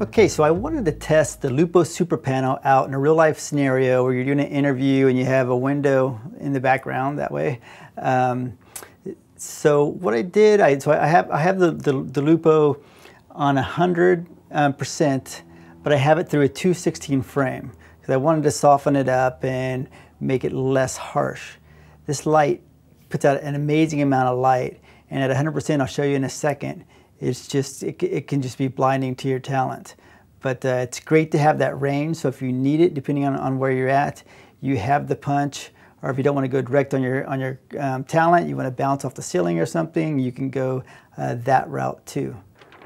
Okay, so I wanted to test the Lupo Super Panel out in a real life scenario where you're doing an interview and you have a window in the background that way. Um, so what I did, I, so I have, I have the, the, the Lupo on 100, um, percent, but I have it through a 216 frame because I wanted to soften it up and make it less harsh. This light puts out an amazing amount of light and at 100%, I'll show you in a second, it's just, it, it can just be blinding to your talent. But uh, it's great to have that range, so if you need it, depending on, on where you're at, you have the punch, or if you don't want to go direct on your, on your um, talent, you want to bounce off the ceiling or something, you can go uh, that route too.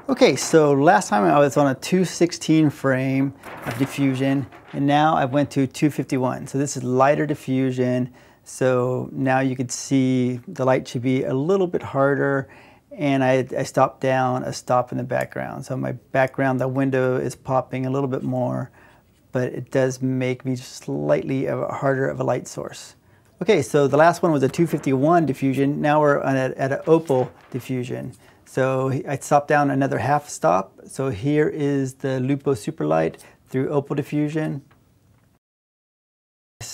Okay, so last time I was on a 216 frame of diffusion, and now I went to 251. So this is lighter diffusion, so now you can see the light should be a little bit harder and I, I stopped down a stop in the background. So my background, the window is popping a little bit more, but it does make me slightly harder of a light source. Okay, so the last one was a 251 diffusion. Now we're a, at an opal diffusion. So I stopped down another half stop. So here is the Lupo Superlight through opal diffusion.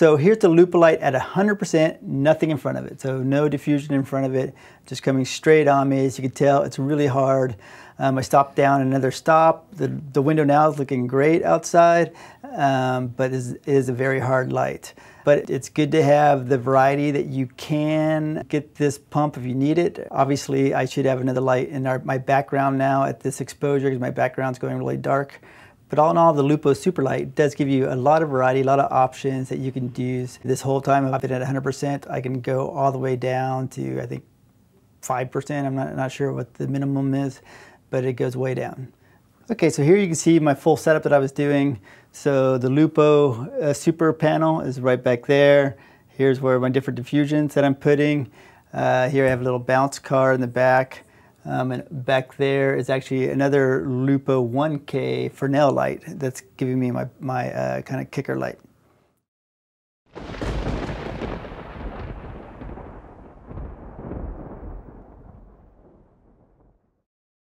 So here's the Lupulite at 100%, nothing in front of it. So no diffusion in front of it, just coming straight on me. As you can tell, it's really hard. Um, I stopped down another stop. The, the window now is looking great outside, um, but it is, a very hard light. But it's good to have the variety that you can get this pump if you need it. Obviously, I should have another light in our, my background now at this exposure because my background's going really dark. But all in all, the Lupo Superlight does give you a lot of variety, a lot of options that you can use. This whole time I've been at 100%, I can go all the way down to, I think, 5%. I'm not, not sure what the minimum is, but it goes way down. Okay, so here you can see my full setup that I was doing. So the Lupo uh, Super panel is right back there. Here's where my different diffusions that I'm putting. Uh, here I have a little bounce car in the back. Um, and back there is actually another Lupo 1K Fresnel light that's giving me my, my uh, kind of kicker light.